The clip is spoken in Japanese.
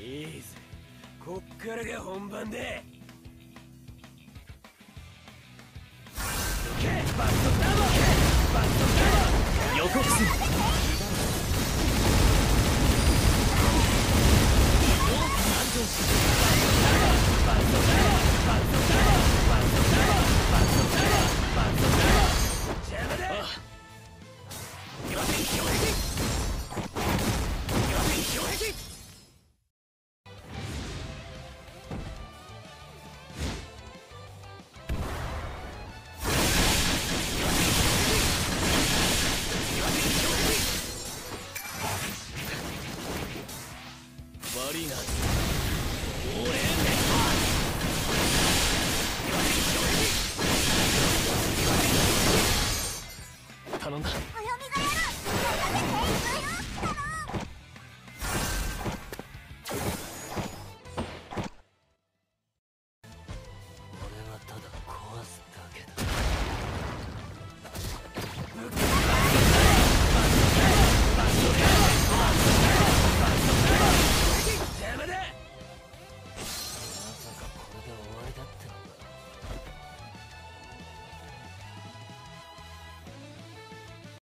いいぜ。こっからが本番だ。予告する悪俺頼んだ。